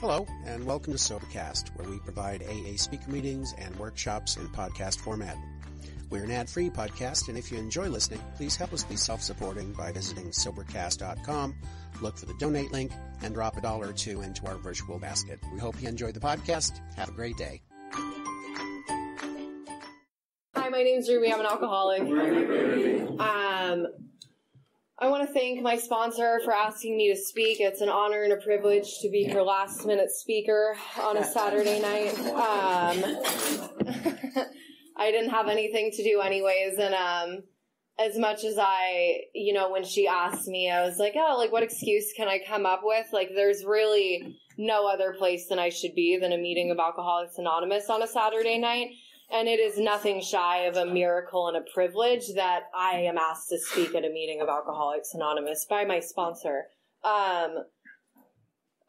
Hello, and welcome to Sobercast, where we provide AA speaker meetings and workshops in podcast format. We're an ad-free podcast, and if you enjoy listening, please help us be self-supporting by visiting Sobercast.com, look for the donate link, and drop a dollar or two into our virtual basket. We hope you enjoyed the podcast. Have a great day. Hi, my name's Ruby. I'm an alcoholic. Um, I want to thank my sponsor for asking me to speak. It's an honor and a privilege to be her last minute speaker on a Saturday night. Um, I didn't have anything to do anyways, and um, as much as I, you know, when she asked me, I was like, oh, like what excuse can I come up with? Like, there's really no other place than I should be than a meeting of Alcoholics Anonymous on a Saturday night. And it is nothing shy of a miracle and a privilege that I am asked to speak at a meeting of Alcoholics Anonymous by my sponsor. Um,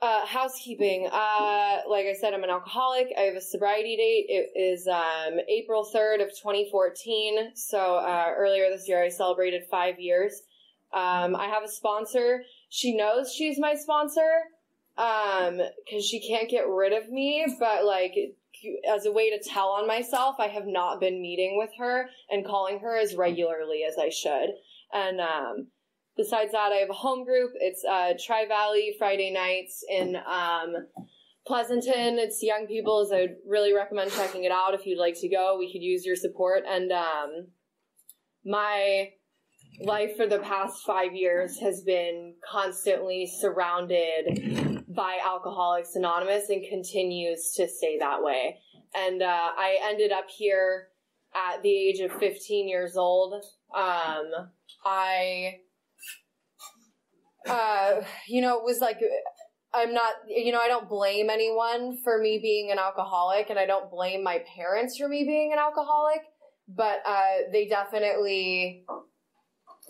uh, housekeeping. Uh, like I said, I'm an alcoholic. I have a sobriety date. It is um, April 3rd of 2014. So uh, earlier this year, I celebrated five years. Um, I have a sponsor. She knows she's my sponsor because um, she can't get rid of me. But like as a way to tell on myself, I have not been meeting with her and calling her as regularly as I should. And um, besides that, I have a home group. It's uh, Tri Valley Friday nights in um, Pleasanton. It's young people, so I'd really recommend checking it out if you'd like to go. We could use your support. And um, my life for the past five years has been constantly surrounded by Alcoholics Anonymous and continues to stay that way. And uh, I ended up here at the age of 15 years old. Um, I, uh, you know, it was like, I'm not, you know, I don't blame anyone for me being an alcoholic, and I don't blame my parents for me being an alcoholic, but uh, they definitely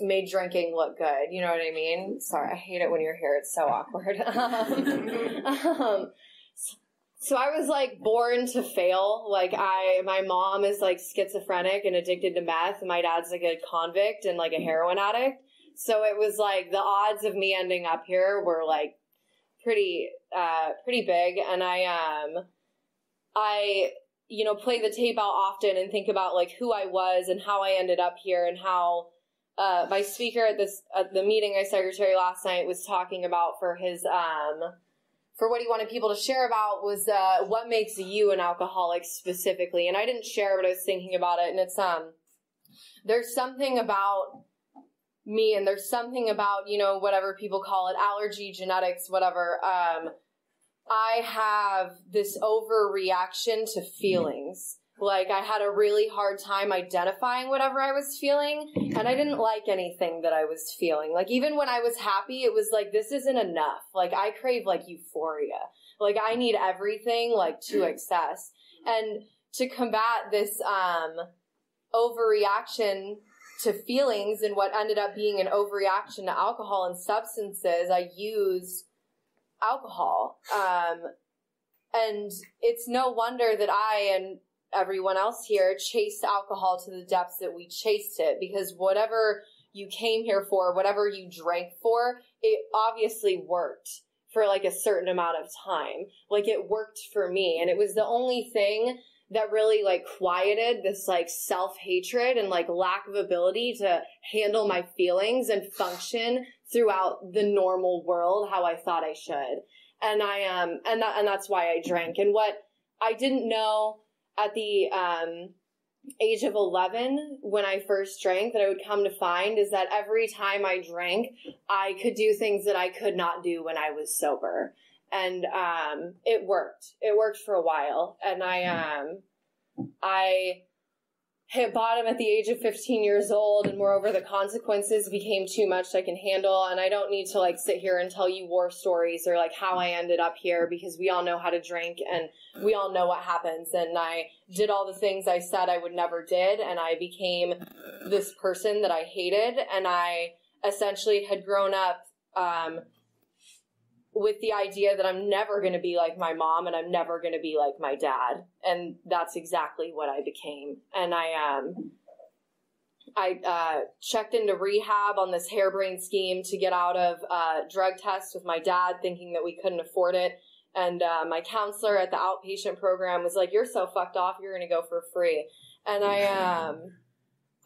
made drinking look good. You know what I mean? Sorry, I hate it when you're here. It's so awkward. um, so I was like born to fail. Like I, my mom is like schizophrenic and addicted to meth. My dad's like a convict and like a heroin addict. So it was like the odds of me ending up here were like pretty, uh, pretty big. And I, um, I, you know, play the tape out often and think about like who I was and how I ended up here and how uh, my speaker at this at the meeting I secretary last night was talking about for his um, for what he wanted people to share about was uh, what makes you an alcoholic specifically. And I didn't share, but I was thinking about it, and it's um, there's something about me, and there's something about you know whatever people call it, allergy, genetics, whatever. Um, I have this overreaction to feelings. Like I had a really hard time identifying whatever I was feeling and I didn't like anything that I was feeling. Like even when I was happy, it was like this isn't enough. Like I crave like euphoria. Like I need everything like to excess. And to combat this um overreaction to feelings and what ended up being an overreaction to alcohol and substances, I used alcohol. Um and it's no wonder that I and everyone else here chased alcohol to the depths that we chased it because whatever you came here for, whatever you drank for, it obviously worked for like a certain amount of time. Like it worked for me and it was the only thing that really like quieted this like self-hatred and like lack of ability to handle my feelings and function throughout the normal world how I thought I should. And I um and that and that's why I drank. And what I didn't know at the um, age of 11 when I first drank that I would come to find is that every time I drank, I could do things that I could not do when I was sober. And um, it worked. It worked for a while. And I um, I hit bottom at the age of 15 years old and moreover the consequences became too much I can handle and I don't need to like sit here and tell you war stories or like how I ended up here because we all know how to drink and we all know what happens and I did all the things I said I would never did and I became this person that I hated and I essentially had grown up um, with the idea that I'm never going to be like my mom and I'm never going to be like my dad. And that's exactly what I became. And I, um, I uh, checked into rehab on this harebrained scheme to get out of uh, drug tests with my dad, thinking that we couldn't afford it. And uh, my counselor at the outpatient program was like, "You're so fucked off. You're going to go for free." And I um,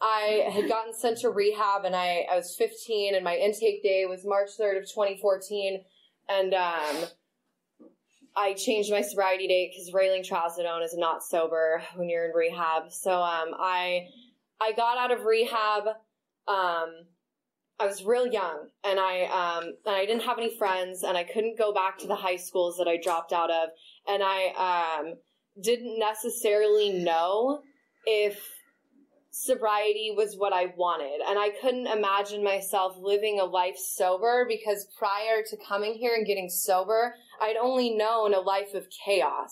I had gotten sent to rehab, and I I was 15, and my intake day was March 3rd of 2014, and um, I changed my sobriety date because railing trazodone is not sober when you're in rehab. So um, I I got out of rehab. Um, I was real young, and I um, and I didn't have any friends, and I couldn't go back to the high schools that I dropped out of, and I um, didn't necessarily know if sobriety was what I wanted. And I couldn't imagine myself living a life sober because prior to coming here and getting sober, I'd only known a life of chaos.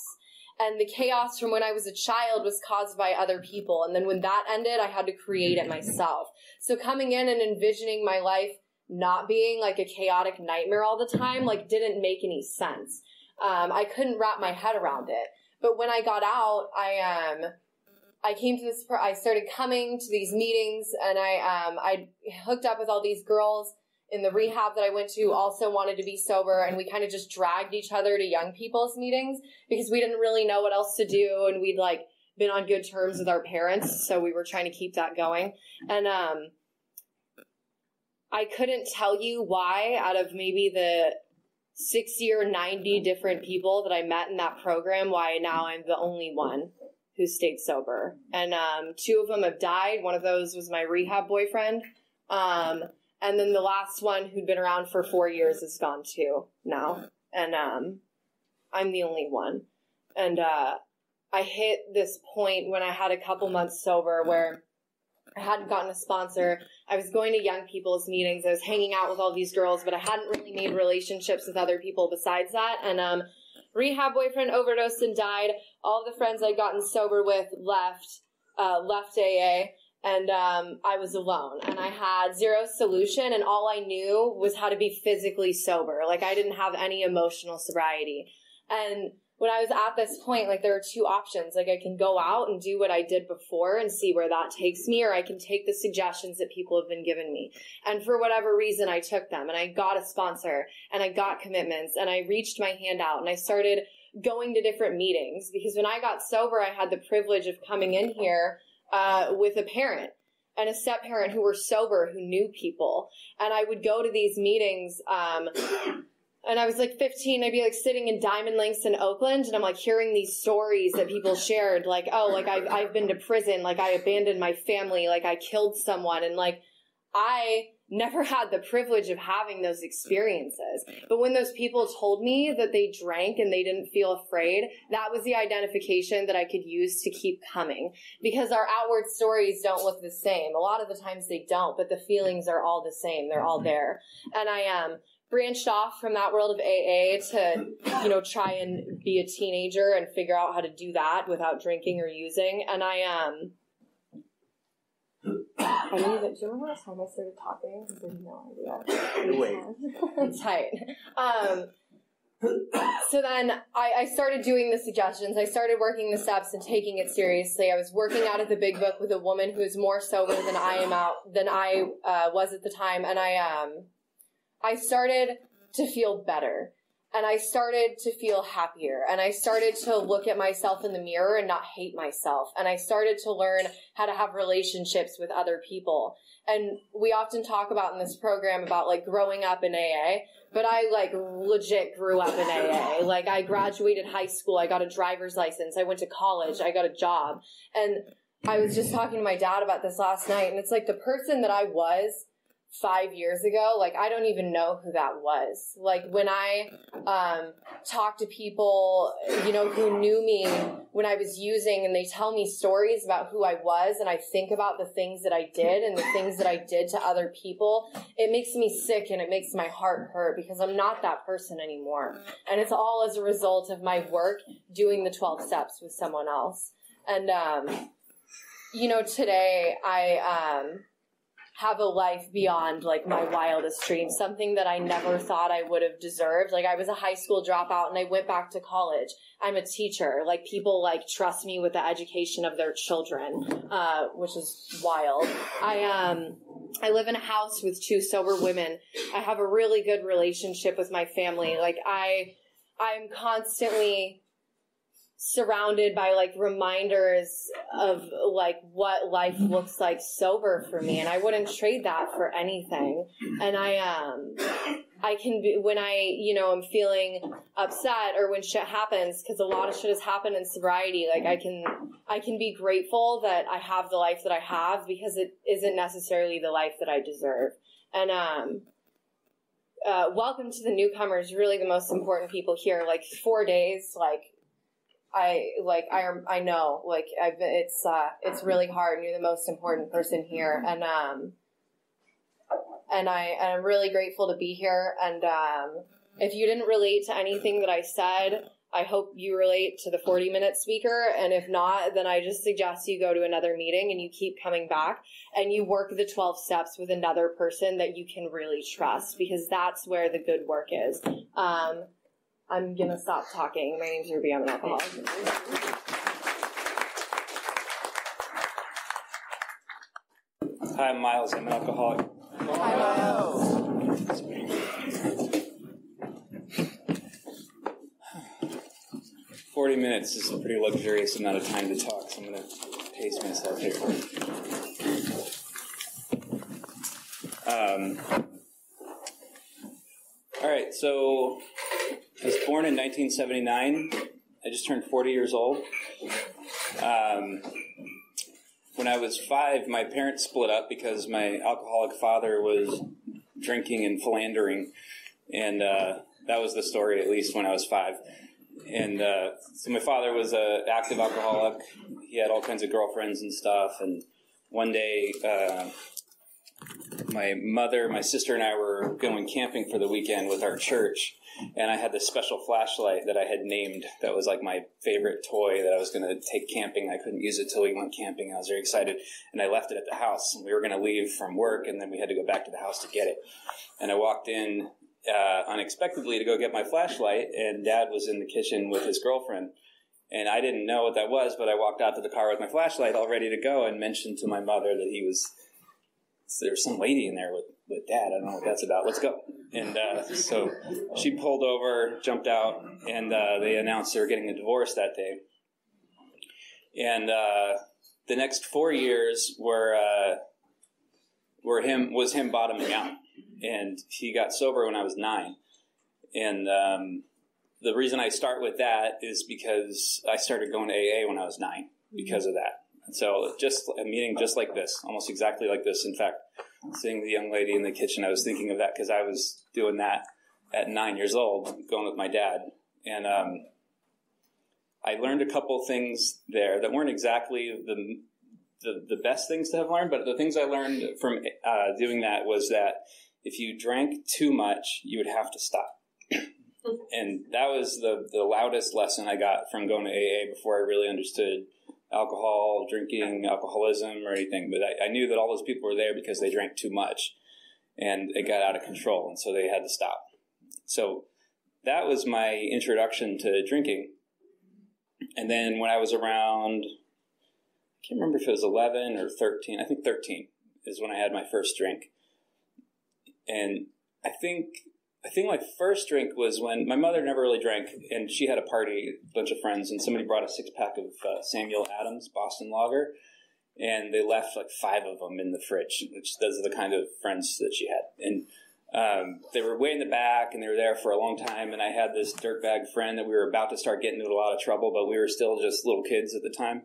And the chaos from when I was a child was caused by other people. And then when that ended, I had to create it myself. So coming in and envisioning my life not being like a chaotic nightmare all the time, like didn't make any sense. Um, I couldn't wrap my head around it. But when I got out, I, um, I came to this, I started coming to these meetings and I, um, I hooked up with all these girls in the rehab that I went to also wanted to be sober and we kind of just dragged each other to young people's meetings because we didn't really know what else to do and we'd like been on good terms with our parents. So we were trying to keep that going. And, um, I couldn't tell you why out of maybe the 60 or 90 different people that I met in that program, why now I'm the only one who stayed sober. And um, two of them have died. One of those was my rehab boyfriend. Um, and then the last one who'd been around for four years is gone too now. And um, I'm the only one. And uh, I hit this point when I had a couple months sober where I hadn't gotten a sponsor. I was going to young people's meetings. I was hanging out with all these girls, but I hadn't really made relationships with other people besides that. And um, rehab boyfriend overdosed and died. All the friends I'd gotten sober with left, uh, left AA, and um, I was alone. And I had zero solution, and all I knew was how to be physically sober. Like I didn't have any emotional sobriety. And when I was at this point, like there are two options. Like I can go out and do what I did before and see where that takes me, or I can take the suggestions that people have been giving me. And for whatever reason, I took them and I got a sponsor and I got commitments and I reached my hand out and I started going to different meetings because when I got sober, I had the privilege of coming in here uh, with a parent and a step parent who were sober, who knew people. And I would go to these meetings, um, and I was like 15, I'd be like sitting in Diamond Links in Oakland and I'm like hearing these stories that people shared, like, oh, like I've, I've been to prison, like I abandoned my family, like I killed someone. And like, I never had the privilege of having those experiences. But when those people told me that they drank and they didn't feel afraid, that was the identification that I could use to keep coming. Because our outward stories don't look the same. A lot of the times they don't, but the feelings are all the same. They're all there. And I am. Um, branched off from that world of AA to, you know, try and be a teenager and figure out how to do that without drinking or using. And I, um, I knew that. do you remember last time I started talking? I had no idea. Wait. Tight. Um, so then I, I, started doing the suggestions. I started working the steps and taking it seriously. I was working out at the big book with a woman who's more sober than I am out than I uh, was at the time, and I um I started to feel better and I started to feel happier and I started to look at myself in the mirror and not hate myself. And I started to learn how to have relationships with other people. And we often talk about in this program about like growing up in AA, but I like legit grew up in AA. Like I graduated high school, I got a driver's license, I went to college, I got a job. And I was just talking to my dad about this last night and it's like the person that I was five years ago, like I don't even know who that was. Like when I um, talk to people, you know, who knew me when I was using, and they tell me stories about who I was, and I think about the things that I did and the things that I did to other people, it makes me sick and it makes my heart hurt because I'm not that person anymore. And it's all as a result of my work doing the 12 steps with someone else. And, um, you know, today I, um, have a life beyond like my wildest dreams, something that I never thought I would have deserved. Like I was a high school dropout and I went back to college. I'm a teacher. Like people like trust me with the education of their children, uh, which is wild. I um I live in a house with two sober women. I have a really good relationship with my family. Like I I'm constantly surrounded by like reminders of like what life looks like sober for me and I wouldn't trade that for anything. And I um I can be when I, you know, I'm feeling upset or when shit happens cuz a lot of shit has happened in sobriety, like I can I can be grateful that I have the life that I have because it isn't necessarily the life that I deserve. And um uh, welcome to the newcomers, really the most important people here. Like four days, like I like I I know like I've it's uh it's really hard. And you're the most important person here. And um and I and I'm really grateful to be here. And um if you didn't relate to anything that I said I hope you relate to the 40 minute speaker. And if not then I just suggest you go to another meeting and you keep coming back and you work the 12 steps with another person that you can really trust because that's where the good work is. Um I'm gonna stop talking. My name's Ruby. I'm an alcoholic. Hi, I'm Miles. I'm an alcoholic. Hi, Miles. Forty minutes is a pretty luxurious amount of time to talk, so I'm going to pace myself here. Um, all right, so I was born in 1979. I just turned 40 years old. Um, when I was five, my parents split up because my alcoholic father was drinking and philandering, and uh, that was the story at least when I was five. And uh, so my father was an active alcoholic. He had all kinds of girlfriends and stuff. And one day, uh, my mother, my sister, and I were going camping for the weekend with our church and I had this special flashlight that I had named that was like my favorite toy that I was going to take camping. I couldn't use it till we went camping. I was very excited, and I left it at the house. And we were going to leave from work, and then we had to go back to the house to get it. And I walked in uh, unexpectedly to go get my flashlight, and Dad was in the kitchen with his girlfriend. And I didn't know what that was, but I walked out to the car with my flashlight all ready to go and mentioned to my mother that he was there's some lady in there with, with dad. I don't know what that's about. Let's go. And uh, so she pulled over, jumped out, and uh, they announced they were getting a divorce that day. And uh, the next four years were uh, were him was him bottoming out, and he got sober when I was nine. And um, the reason I start with that is because I started going to AA when I was nine because of that. So just a meeting just like this, almost exactly like this. In fact, seeing the young lady in the kitchen, I was thinking of that because I was doing that at nine years old, going with my dad, and um, I learned a couple things there that weren't exactly the, the, the best things to have learned, but the things I learned from uh, doing that was that if you drank too much, you would have to stop. and that was the, the loudest lesson I got from going to AA before I really understood alcohol, drinking, alcoholism, or anything. But I, I, knew that all those people were there because they drank too much and it got out of control. And so they had to stop. So that was my introduction to drinking. And then when I was around, I can't remember if it was 11 or 13, I think 13 is when I had my first drink. And I think I think my first drink was when my mother never really drank, and she had a party, a bunch of friends, and somebody brought a six pack of uh, Samuel Adams Boston Lager, and they left like five of them in the fridge, which those are the kind of friends that she had. And um, they were way in the back, and they were there for a long time. And I had this dirtbag friend that we were about to start getting into a lot of trouble, but we were still just little kids at the time.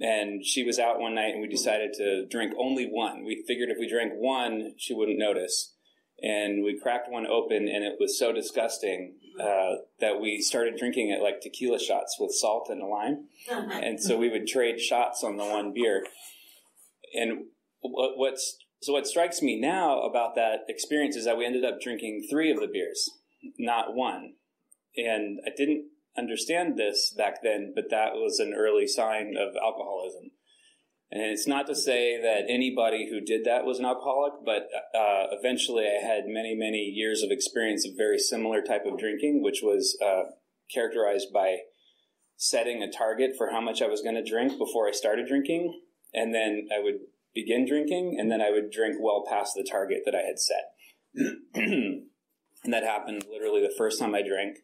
And she was out one night, and we decided to drink only one. We figured if we drank one, she wouldn't notice and we cracked one open and it was so disgusting uh, that we started drinking it like tequila shots with salt and a lime. And so we would trade shots on the one beer. And what's so what strikes me now about that experience is that we ended up drinking three of the beers not one. And i didn't understand this back then but that was an early sign of alcoholism and it's not to say that anybody who did that was an alcoholic, but uh, eventually I had many, many years of experience of very similar type of drinking, which was uh, characterized by setting a target for how much I was going to drink before I started drinking. And then I would begin drinking, and then I would drink well past the target that I had set. and that happened literally the first time I drank.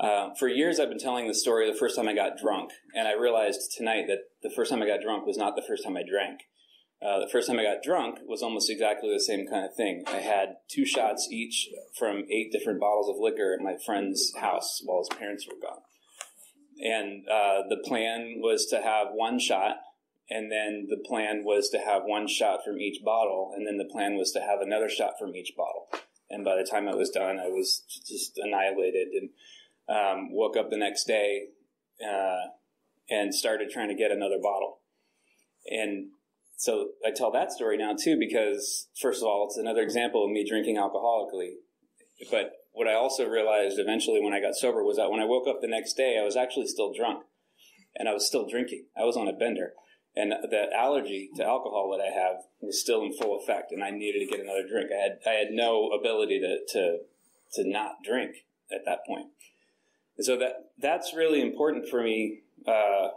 Uh, for years, I've been telling the story of the first time I got drunk, and I realized tonight that the first time I got drunk was not the first time I drank. Uh, the first time I got drunk was almost exactly the same kind of thing. I had two shots each from eight different bottles of liquor at my friend's house while his parents were gone. And uh, the plan was to have one shot, and then the plan was to have one shot from each bottle, and then the plan was to have another shot from each bottle. And by the time I was done, I was just annihilated and um, woke up the next day uh, and started trying to get another bottle. And so I tell that story now too because, first of all, it's another example of me drinking alcoholically. But what I also realized eventually when I got sober was that when I woke up the next day, I was actually still drunk and I was still drinking. I was on a bender. And that allergy to alcohol that I have was still in full effect, and I needed to get another drink. I had I had no ability to to, to not drink at that point. And so that that's really important for me uh,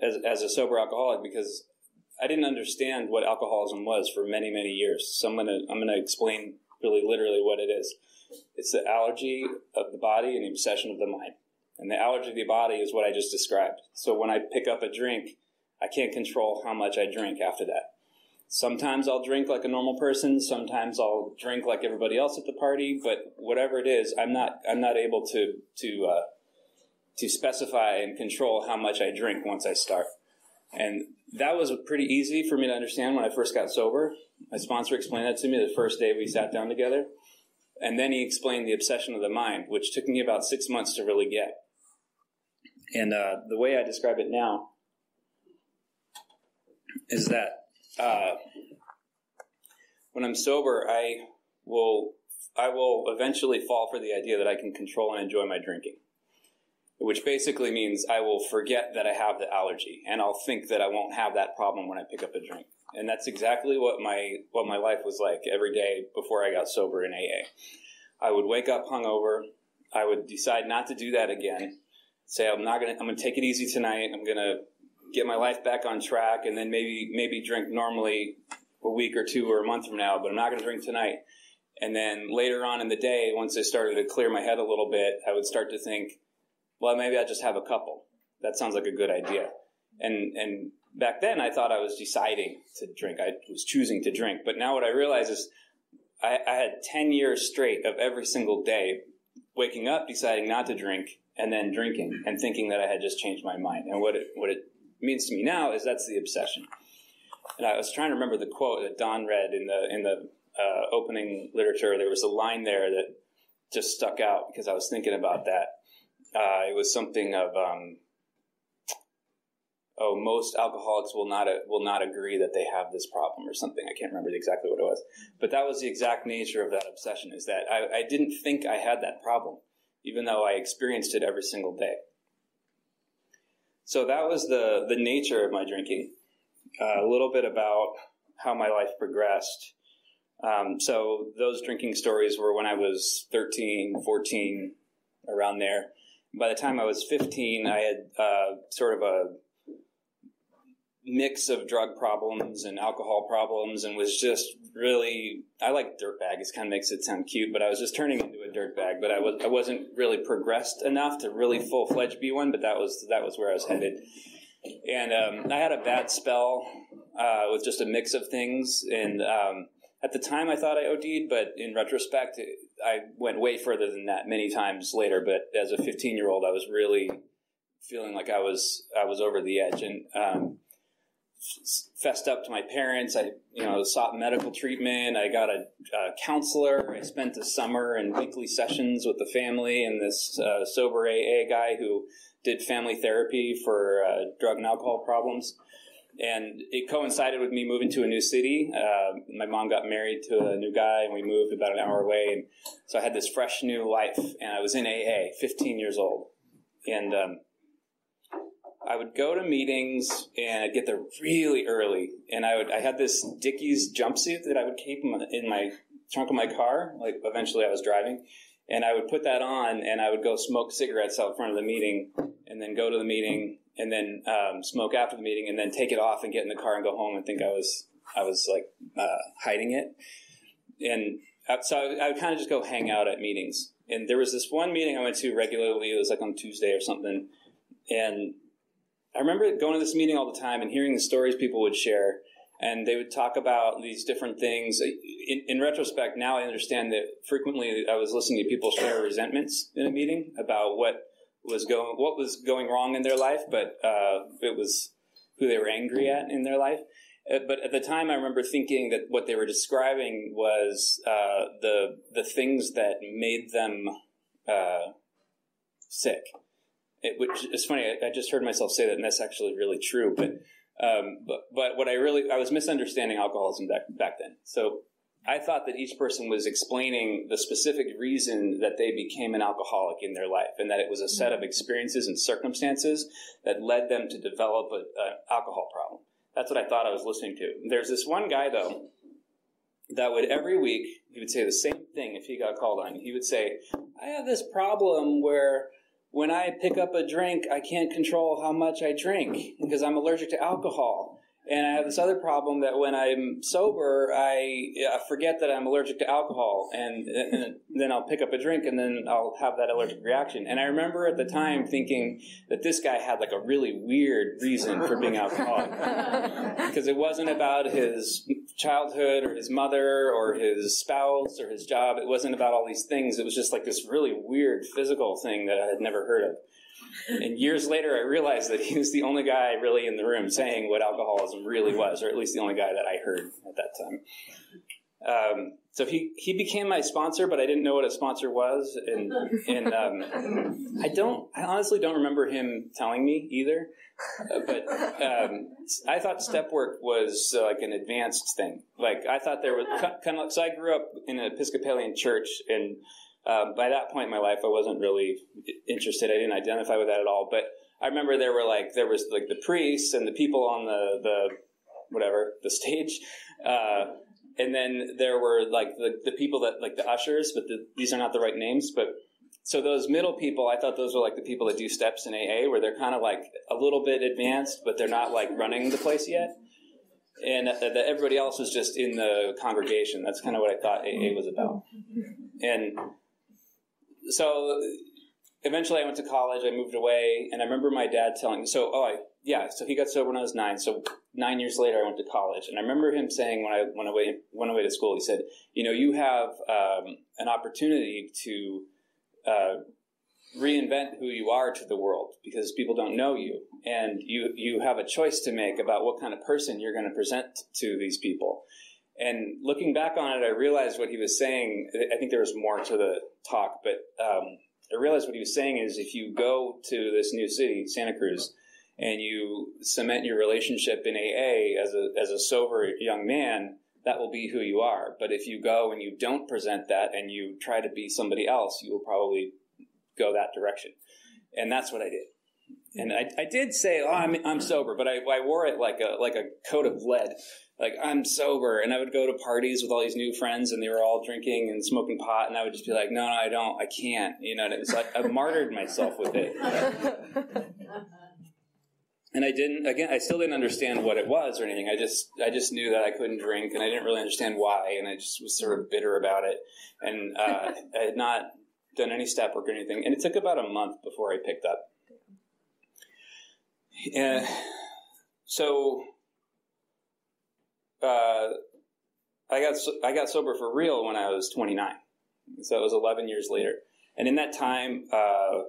as as a sober alcoholic because I didn't understand what alcoholism was for many many years. So I'm gonna I'm gonna explain really literally what it is. It's the allergy of the body and the obsession of the mind. And the allergy of the body is what I just described. So when I pick up a drink, I can't control how much I drink after that. Sometimes I'll drink like a normal person. Sometimes I'll drink like everybody else at the party. But whatever it is, I'm not I'm not able to to uh, to specify and control how much I drink once I start. And that was pretty easy for me to understand when I first got sober. My sponsor explained that to me the first day we sat down together. And then he explained the obsession of the mind, which took me about six months to really get. And uh, the way I describe it now is that uh, when I'm sober, I will I will eventually fall for the idea that I can control and enjoy my drinking, which basically means I will forget that I have the allergy, and I'll think that I won't have that problem when I pick up a drink. And that's exactly what my what my life was like every day before I got sober in AA. I would wake up hungover. I would decide not to do that again. Say I'm not gonna I'm gonna take it easy tonight. I'm gonna get my life back on track, and then maybe maybe drink normally a week or two or a month from now. But I'm not gonna drink tonight. And then later on in the day, once I started to clear my head a little bit, I would start to think, well, maybe I'll just have a couple. That sounds like a good idea. And and back then, I thought I was deciding to drink. I was choosing to drink. But now what I realize is I, I had 10 years straight of every single day waking up, deciding not to drink, and then drinking and thinking that I had just changed my mind. And what it, what it means to me now is that's the obsession. And I was trying to remember the quote that Don read in the, in the uh, opening literature. There was a line there that just stuck out because I was thinking about that. Uh, it was something of, um, oh, most alcoholics will not uh, will not agree that they have this problem or something. I can't remember exactly what it was, but that was the exact nature of that obsession. Is that I, I didn't think I had that problem, even though I experienced it every single day. So that was the the nature of my drinking. Uh, a little bit about how my life progressed. Um, so those drinking stories were when I was 13, 14, around there. By the time I was 15, I had uh, sort of a mix of drug problems and alcohol problems and was just really I like dirtbag. It kind of makes it sound cute, but I was just turning into a dirtbag. But I was I wasn't really progressed enough to really full fledged be one. But that was that was where I was headed. And um, I had a bad spell uh, with just a mix of things. And um, at the time, I thought I OD'd, but in retrospect, I went way further than that many times later. But as a 15 year old, I was really feeling like I was I was over the edge and. Um, fessed up to my parents. I, you know, sought medical treatment. I got a, a counselor. I spent the summer in weekly sessions with the family and this uh, sober AA guy who did family therapy for uh, drug and alcohol problems. And it coincided with me moving to a new city. Uh, my mom got married to a new guy, and we moved about an hour away. And so I had this fresh new life, and I was in AA, 15 years old. And um, I would go to meetings and I'd get there really early. And I would, I had this Dickies jumpsuit that I would keep in my trunk of my car. Like eventually I was driving and I would put that on and I would go smoke cigarettes out front of the meeting and then go to the meeting and then um, smoke after the meeting and then take it off and get in the car and go home and think I was, I was like uh, hiding it. And so I, I would kind of just go hang out at meetings. And there was this one meeting I went to regularly. It was like on Tuesday or something. And I remember going to this meeting all the time and hearing the stories people would share. And they would talk about these different things. In, in retrospect, now I understand that frequently I was listening to people share resentments in a meeting about what was going what was going wrong in their life, but uh, it was who they were angry at in their life. Uh, but at the time, I remember thinking that what they were describing was uh, the the things that made them uh, sick. It, which is funny. I, I, just heard myself say that, and that's actually really true. But um, but but what I really I was misunderstanding alcoholism back back then. So I thought that each person was explaining the specific reason that they became an alcoholic in their life, and that it was a set of experiences and circumstances that led them to develop an alcohol problem. That's what I thought I was listening to. There's this one guy, though, that would every week, he would say the same thing if he got called on. He would say, I have this problem where when I pick up a drink, I can't control how much I drink because I'm allergic to alcohol. And I have this other problem that when I'm sober, I, I forget that I'm allergic to alcohol, and, and, then I'll pick up a drink, and then I'll have that allergic reaction. And I remember at the time thinking that this guy had like a really weird reason for being alcoholic, because it wasn't about his childhood or his mother or his spouse or his job. It wasn't about all these things. It was just like this really weird physical thing that I had never heard of. And years later, I realized that he was the only guy really in the room saying what alcoholism really was, or at least the only guy that I heard at that time. Um, so he, he became my sponsor, but I didn't know what a sponsor was, and and um, I don't I honestly don't remember him telling me either. Uh, but um, I thought step work was uh, like an advanced thing. Like I thought there was kind of. So I grew up in an Episcopalian church, and um, by that point in my life, I wasn't really interested. I didn't identify with that at all. But I remember there were like there was like the priests and the people on the the whatever the stage, uh, and then there were like the the people that like the ushers. But the, these are not the right names. But so those middle people, I thought those were like the people that do steps in AA, where they're kind of like a little bit advanced, but they're not like running the place yet. And uh, that everybody else was just in the congregation. That's kind of what I thought AA was about. And so eventually I went to college. I moved away, and I remember my dad telling me. So, oh, I, yeah. So he got sober when I was nine. So nine years later, I went to college, and I remember him saying when I went away went away to school, he said, "You know, you have um, an opportunity to." Uh, reinvent who you are to the world because people don't know you and you you have a choice to make about what kind of person you're going to present to these people and looking back on it, I realized what he was saying. I think there was more to the talk, but um, I realized what he was saying is if you go to this new city, Santa Cruz, and you cement your relationship in AA as a, as a sober young man, that will be who you are. But if you go and you don't present that and you try to be somebody else, you will probably go that direction. And that's what I did. And I, I did say, oh, I'm, I'm sober, but I, I wore it like a, like a coat of lead like I'm sober, and I would go to parties with all these new friends, and they were all drinking and smoking pot, and I would just be like, no, no, I don't, I can't, you know. And it was like I martyred myself with it, and I didn't. Again, I still didn't understand what it was or anything. I just, I just knew that I couldn't drink, and I didn't really understand why, and I just was sort of bitter about it, and uh, I had not done any step work or anything, and it took about a month before I picked up. And so uh, I got I got sober for real when I was 29, so it was 11 years later. And in that time, uh,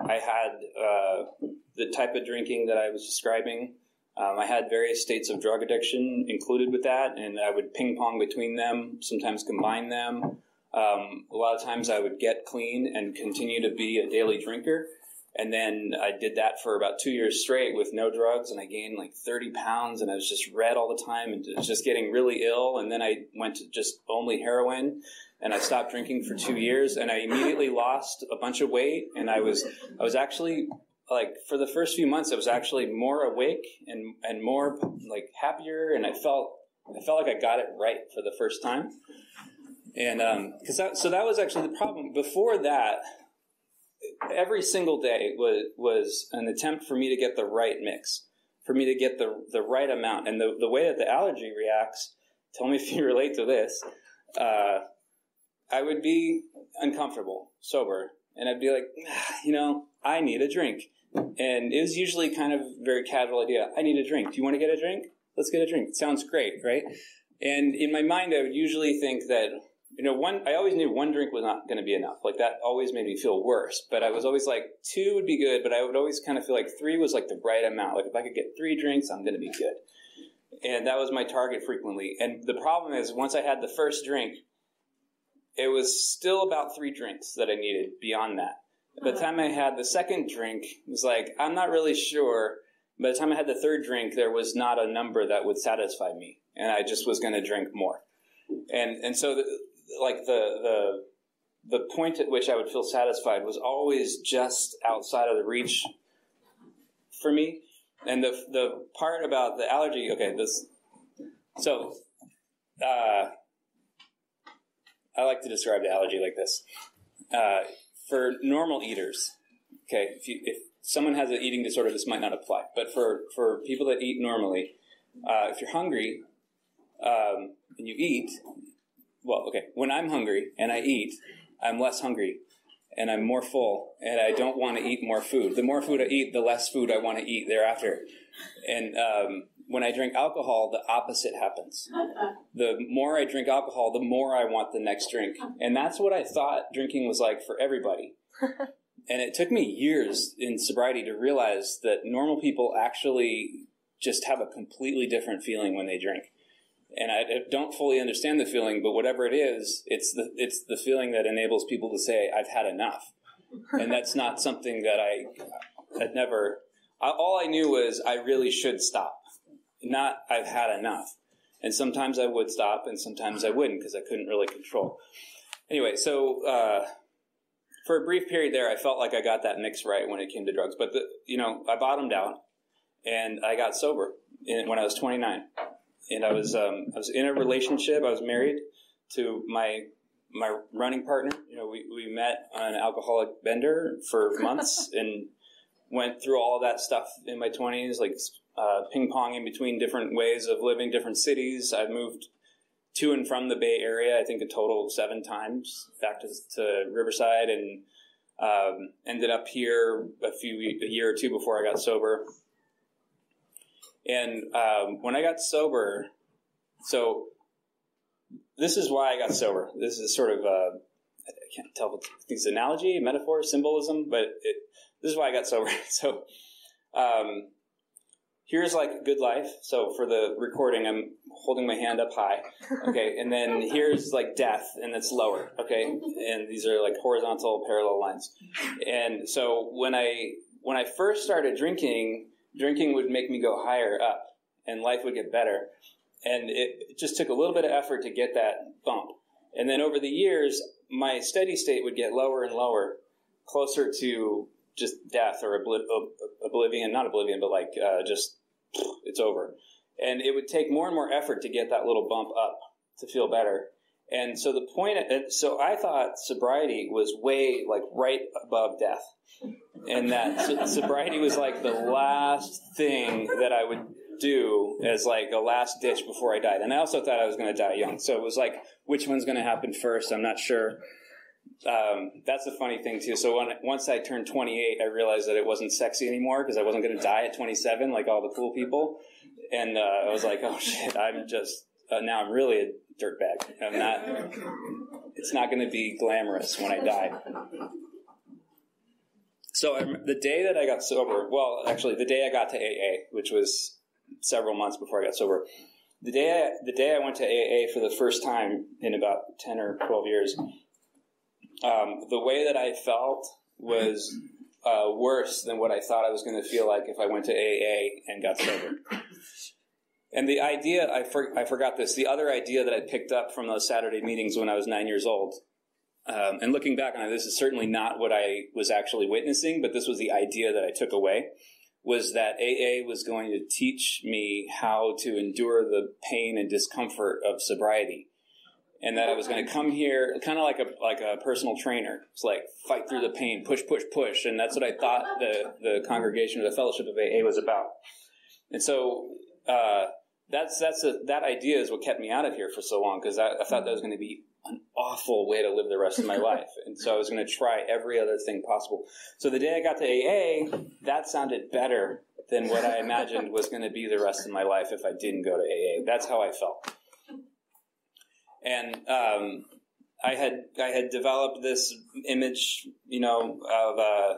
I had uh, the type of drinking that I was describing. Um, I had various states of drug addiction included with that, and I would ping pong between them, sometimes combine them. Um, a lot of times I would get clean and continue to be a daily drinker. And then I did that for about two years straight with no drugs, and I gained like 30 pounds, and I was just red all the time and just getting really ill. And then I went to just only heroin, and I stopped drinking for two years, and I immediately lost a bunch of weight, and I was I was actually like for the first few months, I was actually more awake and and more like happier, and I felt I felt like I got it right for the first time. And because um, that, so that was actually the problem. Before that, every single day was was an attempt for me to get the right mix, for me to get the the right amount. And the the way that the allergy reacts, tell me if you relate to this. Uh, I would be uncomfortable, sober, and I'd be like, ah, you know, I need a drink. And it was usually kind of very casual idea. I need a drink. Do you want to get a drink? Let's get a drink. Sounds great, right? And in my mind, I would usually think that, you know, one, I always knew one drink was not going to be enough. Like that always made me feel worse. But I was always like, two would be good, but I would always kind of feel like three was like the right amount. Like if I could get three drinks, I'm going to be good. And that was my target frequently. And the problem is, once I had the first drink, it was still about three drinks that I needed beyond that. By the time I had the second drink, it was like, I'm not really sure. By the time I had the third drink, there was not a number that would satisfy me. And I just was going to drink more. And, and so, the, like, the, the, the point at which I would feel satisfied was always just outside of the reach for me. And the, the part about the allergy, okay, this, so, uh, I like to describe the allergy like this. Uh, for normal eaters, okay, if, you, if someone has an eating disorder, this might not apply. But for, for people that eat normally, uh, if you're hungry um, and you eat, well, okay, when I'm hungry and I eat, I'm less hungry and I'm more full and I don't want to eat more food. The more food I eat, the less food I want to eat thereafter. And um, when I drink alcohol, the opposite happens. The more I drink alcohol, the more I want the next drink. And that's what I thought drinking was like for everybody. and it took me years in sobriety to realize that normal people actually just have a completely different feeling when they drink. And I don't fully understand the feeling, but whatever it is, it's the it's the feeling that enables people to say, "I've had enough," and that's not something that I had never. All I knew was I really should stop not I've had enough. And sometimes I would stop, and sometimes I wouldn't because I couldn't really control. Anyway, so uh, for a brief period there, I felt like I got that mix right when it came to drugs. But the, you know, I bottomed out, and I got sober in, when I was 29, and I was um, I was in a relationship. I was married to my my running partner. You know, we, we met on an alcoholic bender for months and went through all that stuff in my 20s, like uh, ping ponging between different ways of living, different cities. I've moved to and from the Bay Area, I think a total of seven times back to, to Riverside and um, ended up here a few a year or two before I got sober. And um, when I got sober, so this is why I got sober. This is sort of a, I can't tell if it's analogy, metaphor, symbolism, but it, this is why I got sober. So um, here's like good life. So for the recording, I'm holding my hand up high. Okay. And then here's like death and it's lower. Okay. And these are like horizontal parallel lines. And so when I, when I first started drinking, drinking would make me go higher up and life would get better. And it just took a little bit of effort to get that bump. And then over the years, my steady state would get lower and lower, closer to just death or oblivion, not oblivion, but like uh, just it's over. And it would take more and more effort to get that little bump up to feel better. And so the point, uh, so I thought sobriety was way like right above death, and that sobriety was like the last thing that I would do as like a last ditch before I died. And I also thought I was going to die young, so it was like which one's going to happen first? I'm not sure um, that's a funny thing too. So when, once I turned 28, I realized that it wasn't sexy anymore because I wasn't going to die at 27 like all the cool people. And uh, I was like, oh shit, I'm just uh, now I'm really a dirtbag. I'm not. It's not going to be glamorous when I die. So the day that I got sober, well, actually, the day I got to AA, which was several months before I got sober, the day I, the day I went to AA for the first time in about 10 or 12 years, um, the way that I felt was uh, worse than what I thought I was going to feel like if I went to AA and got sober. And the idea, I, for, I forgot this, the other idea that I picked up from those Saturday meetings when I was nine years old, um, and looking back on it, this is certainly not what I was actually witnessing, but this was the idea that I took away, was that AA was going to teach me how to endure the pain and discomfort of sobriety and that I was going to come here kind of like a like a personal trainer. It's like fight through the pain, push, push, push, and that's what I thought the the congregation or the fellowship of AA was about. And so uh, that's that's a, that idea is what kept me out of here for so long because I, I thought that was going to be an awful way to live the rest of my life, and so I was going to try every other thing possible. So the day I got to AA, that sounded better than what I imagined was going to be the rest of my life if I didn't go to AA. That's how I felt, and um, I had I had developed this image, you know, of. Uh,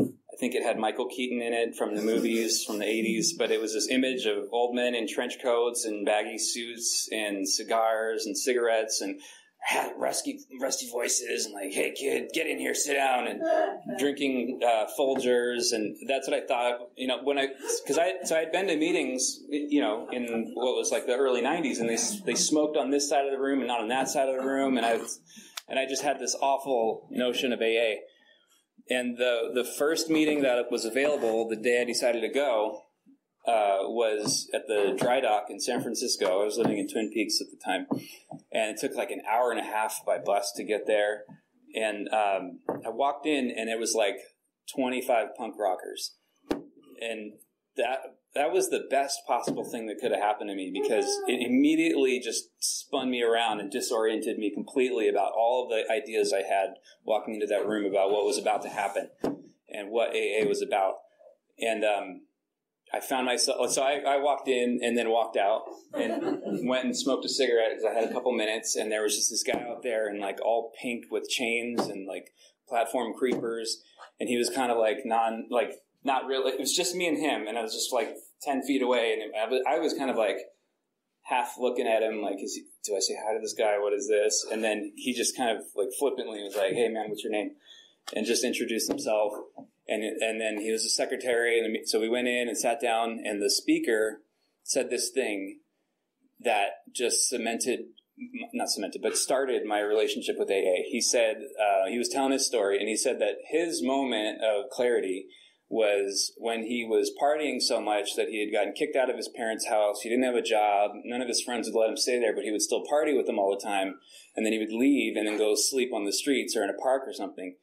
I think it had Michael Keaton in it from the movies from the 80s, but it was this image of old men in trench coats and baggy suits and cigars and cigarettes and had rusty, rusty voices and like, hey kid, get in here, sit down, and drinking uh, Folgers, and that's what I thought. You know, when I because I so I had been to meetings, you know, in what was like the early '90s, and they they smoked on this side of the room and not on that side of the room, and I and I just had this awful notion of AA. And the the first meeting that was available, the day I decided to go, uh, was at the dry dock in San Francisco. I was living in Twin Peaks at the time, and it took like an hour and a half by bus to get there. And um, I walked in, and it was like 25 punk rockers, and that that was the best possible thing that could have happened to me because it immediately just spun me around and disoriented me completely about all of the ideas I had walking into that room about what was about to happen and what AA was about. And um, I found myself, so I, I, walked in and then walked out and went and smoked a cigarette because I had a couple minutes and there was just this guy out there and like all pink with chains and like platform creepers. And he was kind of like non, like not really. It was just me and him, and I was just like ten feet away, and I was, I was kind of like half looking at him, like, is he, do I say hi to this guy? What is this? And then he just kind of like flippantly was like, "Hey, man, what's your name?" And just introduced himself, and and then he was a secretary, and so we went in and sat down, and the speaker said this thing that just cemented not cemented, but started my relationship with AA. He said, uh, he was telling his story, and he said that his moment of clarity was when he was partying so much that he had gotten kicked out of his parents' house. He didn't have a job. None of his friends would let him stay there, but he would still party with them all the time. And then he would leave and then go sleep on the streets or in a park or something.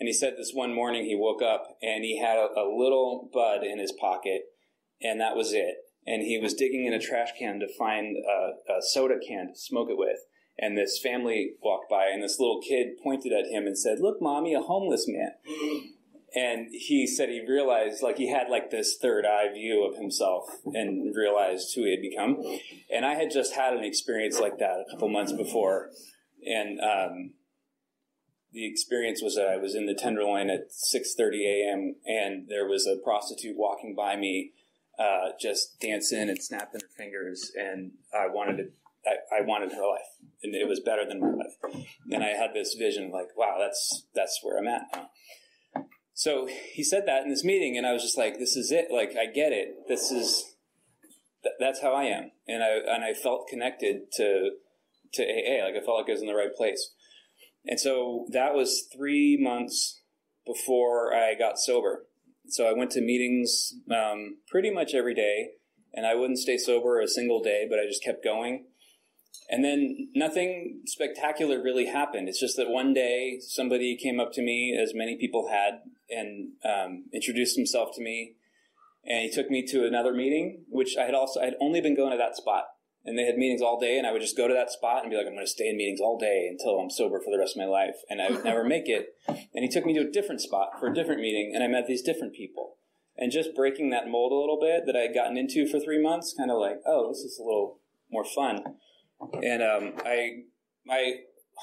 And he said this one morning he woke up and he had a, a little bud in his pocket, and that was it. And he was digging in a trash can to find a, a soda can to smoke it with. And this family walked by, and this little kid pointed at him and said, Look, mommy, a homeless man and he said he realized like he had like this third eye view of himself and realized who he had become and i had just had an experience like that a couple months before and um, the experience was that i was in the tenderloin at 6.30 a.m and there was a prostitute walking by me uh, just dancing and snapping her fingers and i wanted to I, I wanted her life and it was better than my life and i had this vision like wow that's that's where i'm at now so he said that in this meeting, and I was just like, "This is it. Like, I get it. This is th- that's how I am." And I and I felt connected to to AA. Like I felt like I was in the right place. And so that was three months before I got sober. So I went to meetings um, pretty much every day, and I wouldn't stay sober a single day, but I just kept going. And then nothing spectacular really happened. It's just that one day somebody came up to me, as many people had, and um, introduced himself to me. And he took me to another meeting, which I had also I had only been going to that spot. And they had meetings all day, and I would just go to that spot and be like, I'm going to stay in meetings all day until I'm sober for the rest of my life. And I would never make it. And he took me to a different spot for a different meeting, and I met these different people. And just breaking that mold a little bit that I had gotten into for three months, kind of like, oh, this is a little more fun. And um, I I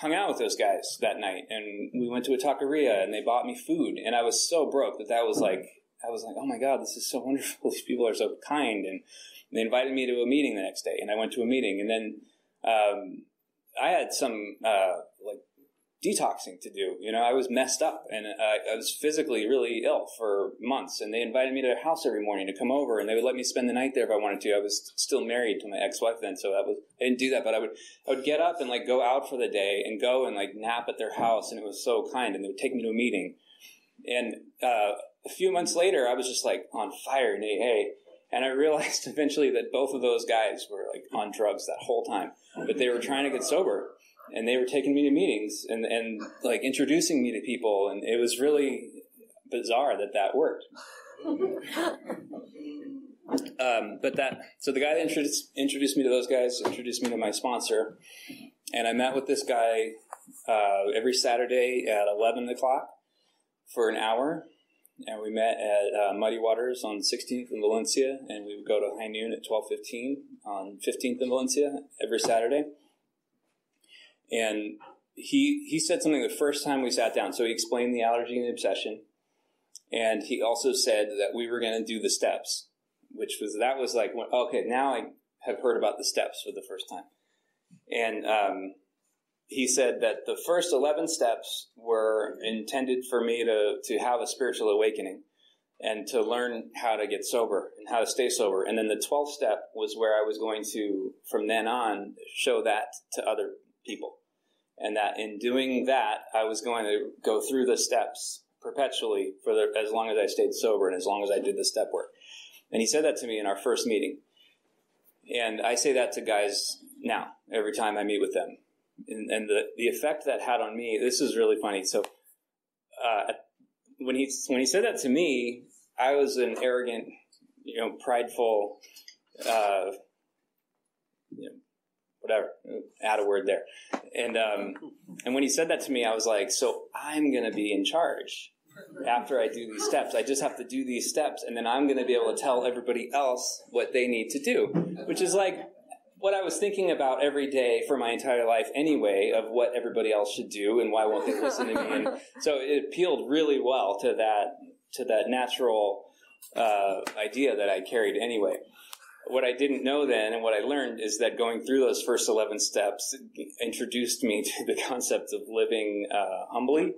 hung out with those guys that night, and we went to a taqueria, and they bought me food, and I was so broke that that was like I was like, oh my god, this is so wonderful. These people are so kind, and they invited me to a meeting the next day, and I went to a meeting, and then um, I had some uh, like detoxing to do. You know, I was messed up and I, I, was physically really ill for months. And they invited me to their house every morning to come over, and they would let me spend the night there if I wanted to. I was still married to my ex-wife then, so that was I didn't do that, but I would I would get up and like go out for the day and go and like nap at their house, and it was so kind. And they would take me to a meeting, and uh, a few months later, I was just like on fire in AA. And I realized eventually that both of those guys were like on drugs that whole time, but they were trying to get sober and they were taking me to meetings and, and like introducing me to people and it was really bizarre that that worked Um, but that so the guy that introduced introduced me to those guys introduced me to my sponsor, and I met with this guy uh, every Saturday at eleven o'clock for an hour, and we met at uh, Muddy Waters on 16th in Valencia, and we would go to High Noon at 12:15 on 15th in Valencia every Saturday. And he he said something the first time we sat down. So he explained the allergy and the obsession, and he also said that we were going to do the steps, which was that was like okay now I have heard about the steps for the first time, and um, he said that the first 11 steps were intended for me to, to have a spiritual awakening and to learn how to get sober and how to stay sober. And then the 12th step was where I was going to, from then on, show that to other people. And that in doing that, I was going to go through the steps perpetually for the, as long as I stayed sober and as long as I did the step work. And he said that to me in our first meeting. And I say that to guys now, every time I meet with them and, and the, the effect that had on me, this is really funny. So, uh, when he, when he said that to me, I was an arrogant, you know, prideful, uh, you know, whatever, add a word there. And, um, and when he said that to me, I was like, so I'm going to be in charge after I do these steps. I just have to do these steps, and then I'm going to be able to tell everybody else what they need to do, which is like what I was thinking about every day for my entire life anyway of what everybody else should do and why won't they listen to me. And so it appealed really well to that to that natural uh, idea that I carried anyway. What I didn't know then and what I learned is that going through those first 11 steps introduced me to the concept of living uh, humbly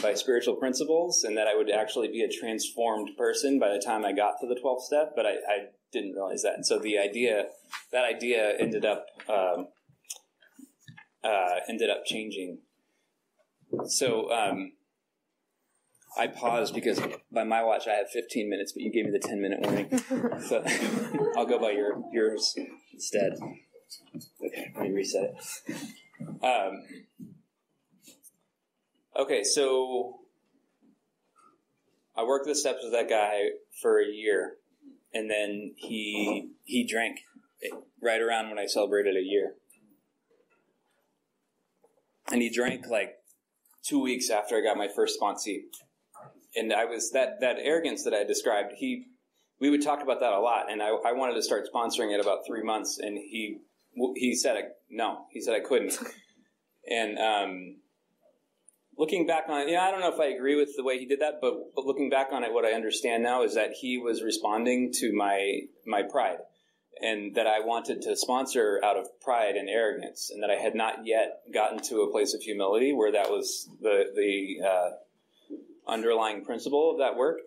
by spiritual principles and that I would actually be a transformed person by the time I got to the 12th step. But I, I didn't realize that. And so the idea, that idea ended up, um, uh, ended up changing. So, um, I paused because by my watch I have 15 minutes, but you gave me the 10 minute warning. so I'll go by your yours instead. Okay, let me reset it. Um, okay, so I worked the steps with that guy for a year and then he he drank right around when I celebrated a year, and he drank like two weeks after I got my first sponsee, and I was that that arrogance that I described. He we would talk about that a lot, and I, I wanted to start sponsoring it about three months, and he he said no, he said I couldn't, and um, looking back on it, yeah, I don't know if I agree with the way he did that, but, but looking back on it, what I understand now is that he was responding to my my pride, and that I wanted to sponsor out of pride and arrogance, and that I had not yet gotten to a place of humility where that was the the uh, underlying principle of that work.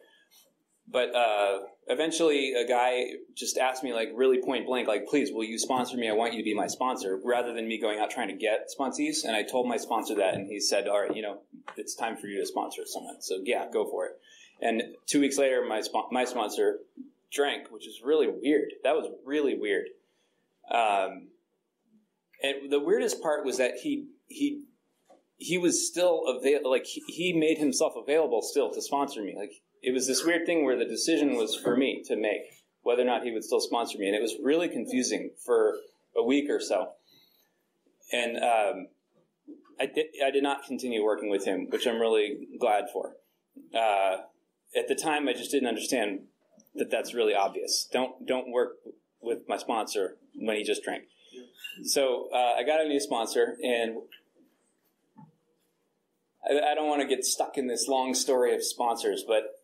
But uh, eventually, a guy just asked me, like, really point blank, like, please, will you sponsor me? I want you to be my sponsor, rather than me going out trying to get sponsees. And I told my sponsor that, and he said, all right, you know, it's time for you to sponsor someone. So, yeah, go for it. And two weeks later, my, sp- my sponsor drank, which is really weird. That was really weird. Um, and the weirdest part was that he, he, he was still available, like, he, he made himself available still to sponsor me. Like, it was this weird thing where the decision was for me to make whether or not he would still sponsor me, and it was really confusing for a week or so. And um, I did I did not continue working with him, which I'm really glad for. Uh, at the time, I just didn't understand that that's really obvious. Don't don't work with my sponsor when he just drank. So uh, I got a new sponsor, and I, I don't want to get stuck in this long story of sponsors, but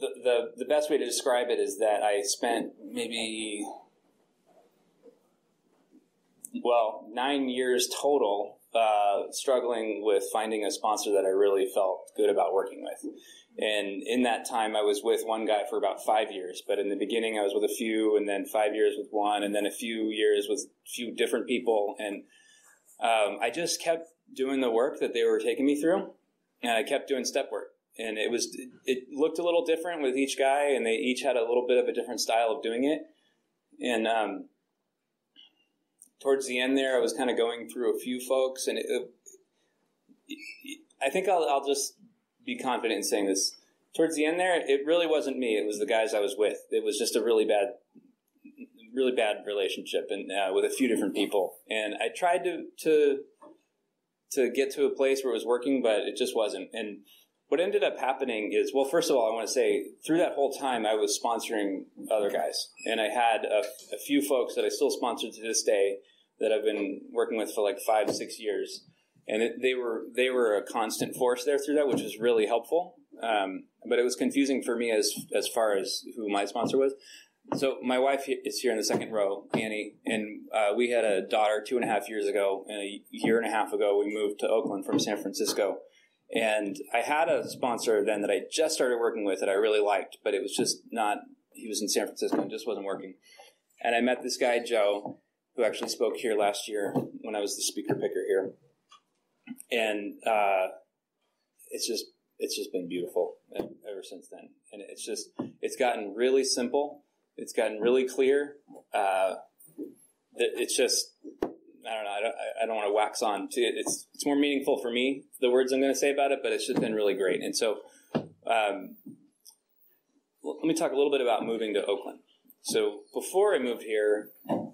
the, the, the best way to describe it is that I spent maybe, well, nine years total uh, struggling with finding a sponsor that I really felt good about working with. And in that time, I was with one guy for about five years. But in the beginning, I was with a few, and then five years with one, and then a few years with a few different people. And um, I just kept doing the work that they were taking me through, and I kept doing step work and it was it looked a little different with each guy, and they each had a little bit of a different style of doing it. And um, towards the end there, I was kind of going through a few folks, and it, it, I think I'll, I'll just be confident in saying this. towards the end there, it really wasn't me. It was the guys I was with. It was just a really bad, really bad relationship, and uh, with a few different people. And I tried to to to get to a place where it was working, but it just wasn't. And what ended up happening is, well, first of all, I want to say through that whole time, I was sponsoring other guys, and I had a, a few folks that I still sponsor to this day that I've been working with for like five, six years, and it, they were they were a constant force there through that, which was really helpful. Um, but it was confusing for me as as far as who my sponsor was. So my wife is here in the second row, Annie, and uh, we had a daughter two and a half years ago, and a year and a half ago we moved to Oakland from San Francisco. And I had a sponsor then that I just started working with that I really liked, but it was just not. He was in San Francisco and just wasn't working. And I met this guy Joe, who actually spoke here last year when I was the speaker picker here, and uh, it's just it's just been beautiful ever since then. And it's just it's gotten really simple. It's gotten really clear. Uh, it's just I don't know. I don't, I don't want to wax on to it. It's it's more meaningful for me the words I'm going to say about it, but it's just been really great. And so, um, let me talk a little bit about moving to Oakland. So before I moved here,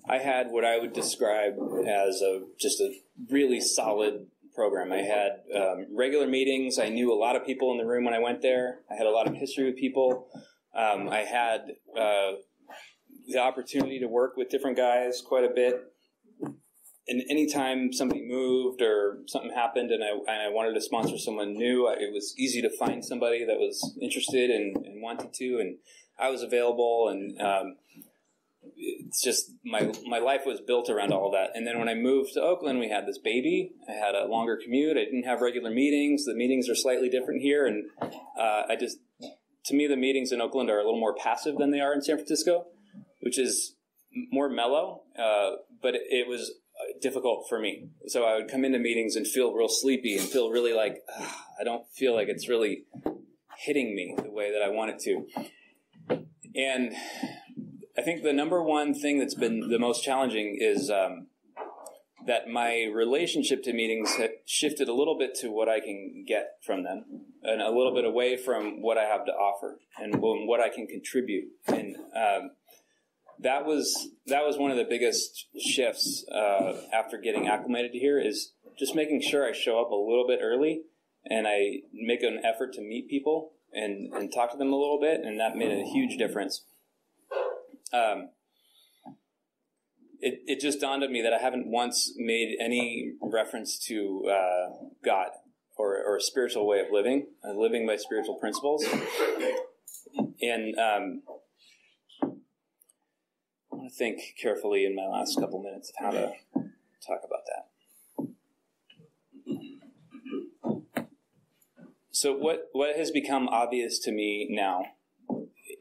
I had what I would describe as a just a really solid program. I had um, regular meetings. I knew a lot of people in the room when I went there. I had a lot of history with people. Um, I had uh, the opportunity to work with different guys quite a bit. And anytime somebody moved or something happened and I, and I wanted to sponsor someone new, it was easy to find somebody that was interested and, and wanted to. And I was available. And um, it's just my my life was built around all that. And then when I moved to Oakland, we had this baby. I had a longer commute. I didn't have regular meetings. The meetings are slightly different here, and uh, I just to me the meetings in Oakland are a little more passive than they are in San Francisco, which is more mellow. Uh, but it, was difficult for me. So I would come into meetings and feel real sleepy and feel really like I don't feel like it's really hitting me the way that I want it to. And I think the number one thing that's been the most challenging is um, that my relationship to meetings has shifted a little bit to what I can get from them, and a little bit away from what I have to offer and what I can contribute. And um, that was that was one of the biggest shifts uh, after getting acclimated here is just making sure I show up a little bit early and I make an effort to meet people and, and talk to them a little bit, and that made a huge difference. Um, it, it just dawned on me that I haven't once made any reference to uh, God or, or a spiritual way of living, uh, living by spiritual principles. And um, want to think carefully in my last couple minutes of how to talk about that. So, what, what has become obvious to me now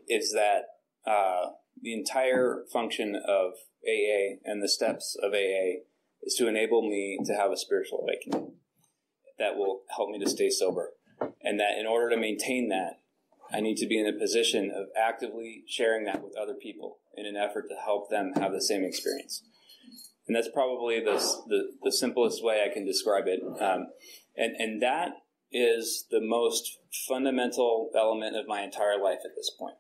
is that uh, the entire function of AA and the steps of AA is to enable me to have a spiritual awakening that will help me to stay sober. And that in order to maintain that, I need to be in a position of actively sharing that with other people in an effort to help them have the same experience. And that's probably the, the, the simplest way I can describe it. Um, and, and that is the most fundamental element of my entire life at this point.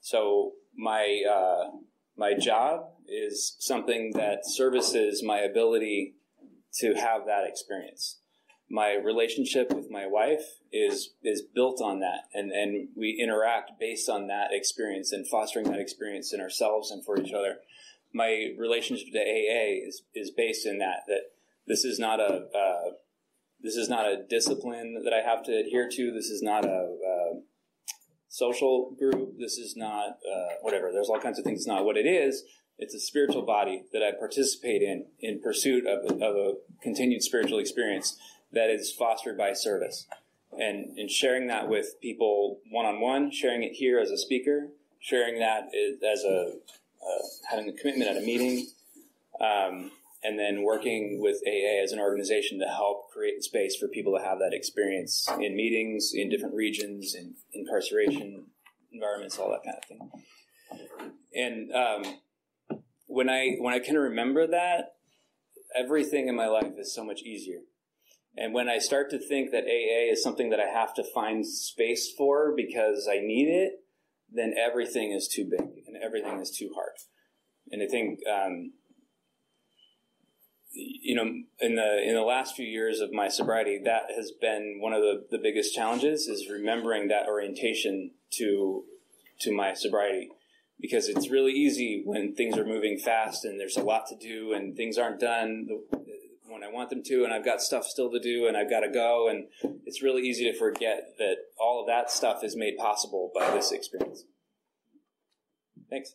So my uh, my job is something that services my ability to have that experience. My relationship with my wife is is built on that, and and we interact based on that experience and fostering that experience in ourselves and for each other. My relationship to AA is is based in that that this is not a uh, this is not a discipline that I have to adhere to. This is not a uh, social group. This is not uh, whatever. There's all kinds of things. It's not what it is. It's a spiritual body that I participate in in pursuit of, of a continued spiritual experience that is fostered by service. And, and sharing that with people one on one, sharing it here as a speaker, sharing that as a uh, having a commitment at a meeting, um, and then working with AA as an organization to help create space for people to have that experience in meetings, in different regions, in incarceration environments, all that kind of thing. And um, when I when I can remember that, everything in my life is so much easier. And when I start to think that AA is something that I have to find space for because I need it, then everything is too big and everything is too hard. And I think, um, you know, in the in the last few years of my sobriety, that has been one of the, the biggest challenges is remembering that orientation to to my sobriety because it's really easy when things are moving fast and there's a lot to do and things aren't done when I want them to, and I've got stuff still to do, and I've got to go, and it's really easy to forget that all of that stuff is made possible by this experience. Thanks.